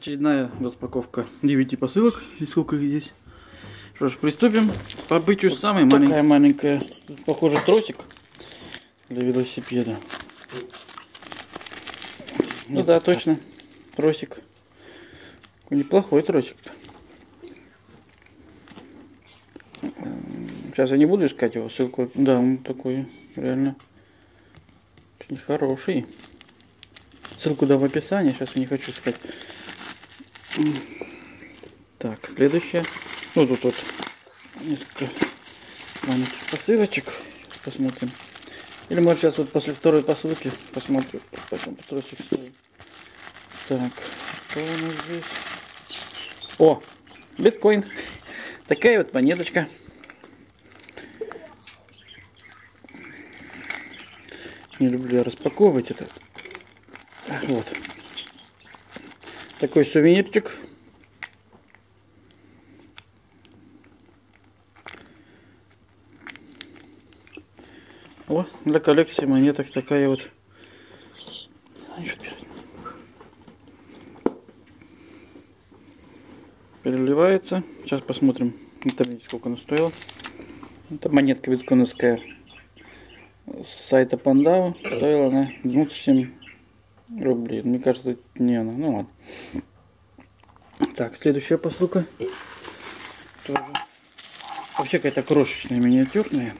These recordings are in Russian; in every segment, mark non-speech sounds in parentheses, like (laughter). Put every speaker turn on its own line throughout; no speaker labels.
Очередная распаковка 9 посылок. И сколько их здесь? Что ж, приступим. По обычаю вот самая маленькая. маленькая. Похоже тросик для велосипеда. Ну да, точно. Тросик. Неплохой тросик-то. Сейчас я не буду искать его ссылку. Да, он такой реально очень хороший. Ссылку да в описании. Сейчас я не хочу искать. Так, следующее. Ну, тут вот несколько маленьких посылочек. Посмотрим. Или может сейчас вот после второй посылки посмотрим. Потом стоит. Так, что у нас здесь? О, биткоин. (laughs) Такая вот монеточка. Не люблю я распаковывать это. Вот. Такой сувенирчик. О, для коллекции монеток такая вот. Переливается. Сейчас посмотрим в интернете, сколько она стоила. Это монетка биткоиновская с сайта Пандау. Стоила она 97 рублей. Мне кажется, это не она. Ну ладно. Так, следующая посылка. Тоже. Вообще какая-то крошечная, миниатюрная.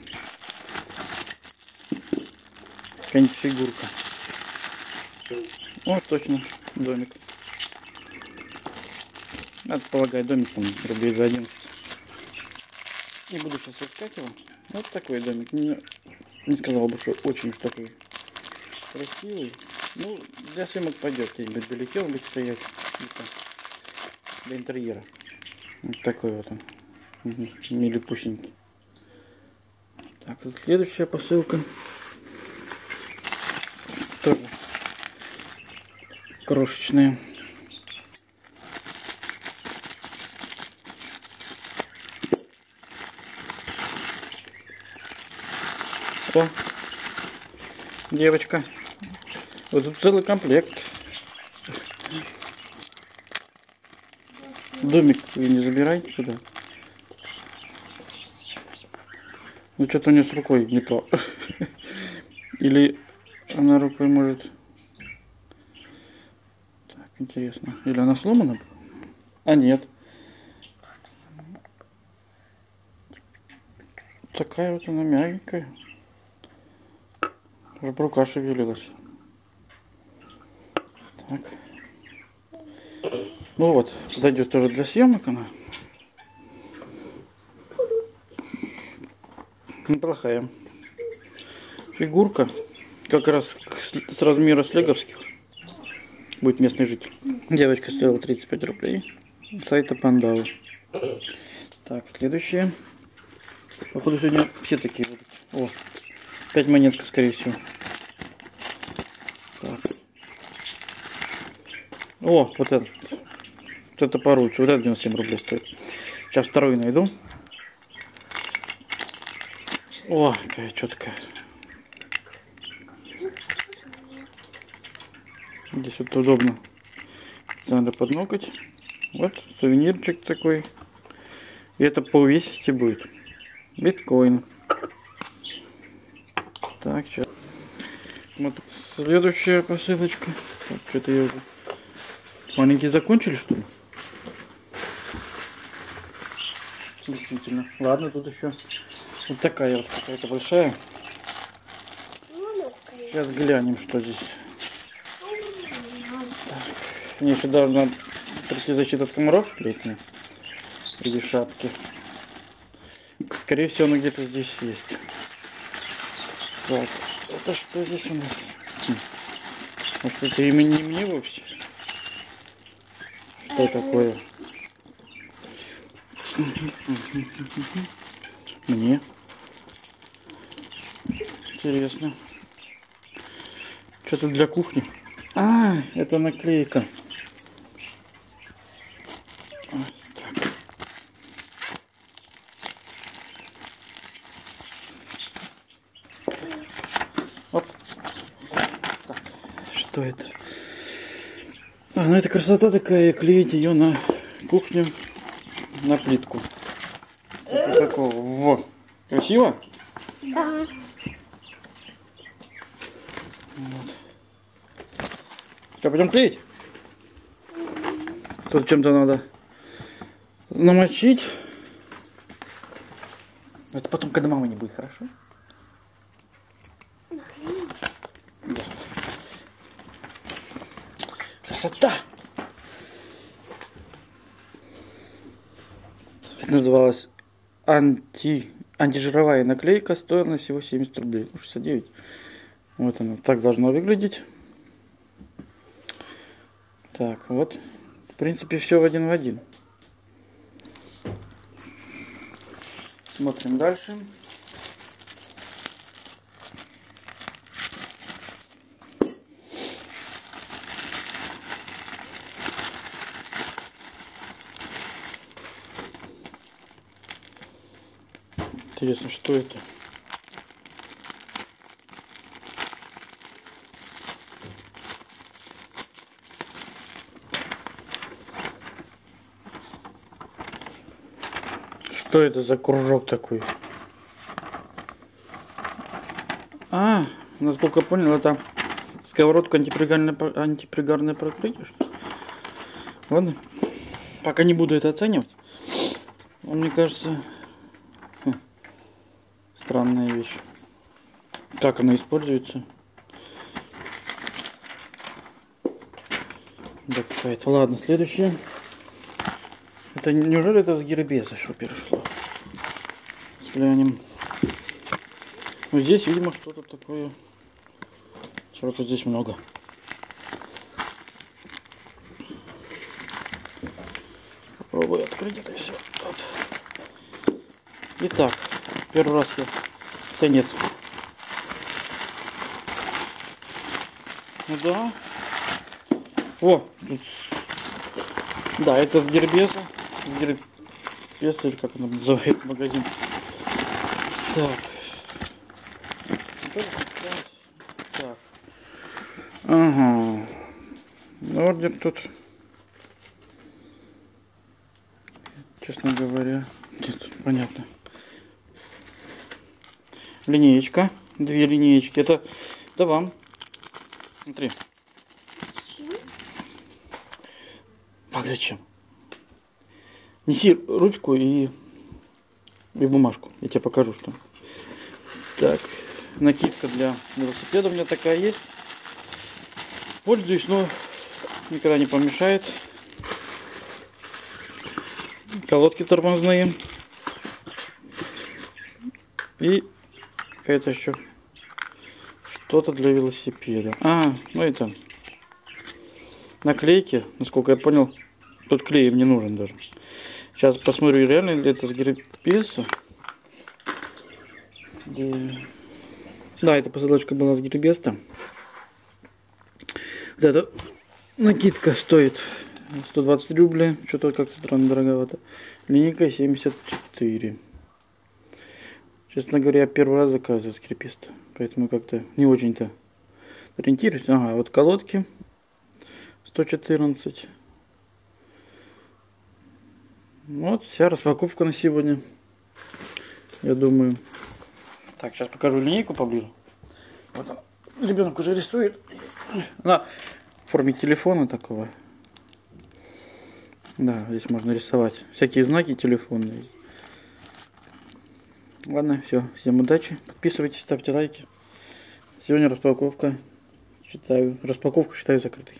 Какая-нибудь фигурка. Вот точно, домик. Надо полагать, домик там рублей за 11. Не буду сейчас искать его. Вот такой домик. Не, не сказал бы, что очень уж такой красивый. Ну, для съемок пойдет, где-нибудь долетел будет стоять. Для интерьера. Вот такой вот он. Милипусенький. Так, следующая посылка. Тоже крошечная. О, девочка. Вот тут целый комплект. Домик вы не забирайте сюда. Ну что-то у нее с рукой не то. (laughs) Или она рукой может... Так, интересно. Или она сломана? А нет. Такая вот она мягенькая. Уже рука шевелилась. Так. Ну вот, подойдет тоже для съемок она. Неплохая. Фигурка. Как раз с размера слеговских. Будет местный житель. Девочка стоила 35 рублей. Сайта Пандау. Так, следующее. Походу сегодня все такие будут. О, 5 монеток, скорее всего. О, вот это. Вот это поручу. Вот это 97 рублей стоит. Сейчас второй найду. О, какая четкая. Здесь вот удобно. Надо подноготь. Вот, сувенирчик такой. И это по увесисти будет. Биткоин. Так, сейчас. Вот следующая посылочка. Что-то я уже Маленькие закончили, что ли? Действительно. Ладно, тут еще вот такая вот какая-то большая. Сейчас глянем, что здесь. Так. Мне еще должна прийти защита от комаров летняя. Или шапки. Скорее всего, она где-то здесь есть. Так, это что здесь у нас? Хм. Может, это именно не мне вовсе? Что такое? Мне. Интересно. Что-то для кухни. А, это наклейка. Оп. Так, что это? А, ну это красота такая, клеить ее на кухню, на плитку. Вот такого. Во. Красиво?
Да.
Что, пойдем клеить? Тут чем-то надо намочить. Это потом, когда мамы не будет, хорошо? Красота! Это называлось анти, антижировая наклейка, стоила всего 70 рублей. Ну, 69. Вот она. Так должно выглядеть. Так, вот. В принципе, все в один в один. Смотрим дальше. Интересно, что это? Что это за кружок такой? А, насколько понял, это сковородка антипригарное, антипригарное прокрытие. Что? Ладно, пока не буду это оценивать. Но мне кажется, странная вещь. Как она используется? Да какая-то. Ладно, следующее. Это неужели это с гербеса что перешло? Взглянем. Ну здесь, видимо, что-то такое. Чего-то здесь много. Попробую открыть это все. Итак, первый раз я... Хотя нет. Ну да. О. Да, это с гербеса. Гербеса, или как он называет магазин. Так. Так. Ага. Ордер тут. Честно говоря. Нет, понятно. Линеечка. Две линеечки. Это, это вам. Смотри. Как зачем? Неси ручку и, и бумажку. Я тебе покажу, что. Так, накидка для велосипеда у меня такая есть. Пользуюсь, но никогда не помешает. Колодки тормозные. И какая-то еще что-то для велосипеда. А, ну это наклейки, насколько я понял, тут клей им не нужен даже. Сейчас посмотрю, реально ли это с герпеса. Да, эта посылочка была с гербеста. Вот эта накидка стоит 120 рублей. Что-то как-то странно дороговато. Линейка 74. Честно говоря, я первый раз заказываю скриписта. Поэтому как-то не очень-то ориентируюсь. Ага, вот колодки 114. Вот вся распаковка на сегодня. Я думаю. Так, сейчас покажу линейку поближе. Вот он. Ребенок уже рисует. На форме телефона такого. Да, здесь можно рисовать. Всякие знаки телефонные. Ладно, все. Всем удачи. Подписывайтесь, ставьте лайки. Сегодня распаковка. Считаю, распаковку считаю закрытой.